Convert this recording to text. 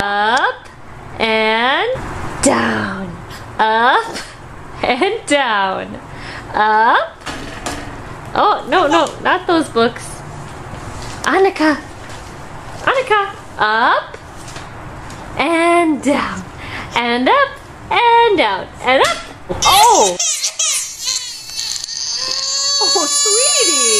Up and down. Up and down. Up. Oh, no, no, not those books. Annika. Annika. Up and down. And up and down. And up. Oh! Oh, sweetie.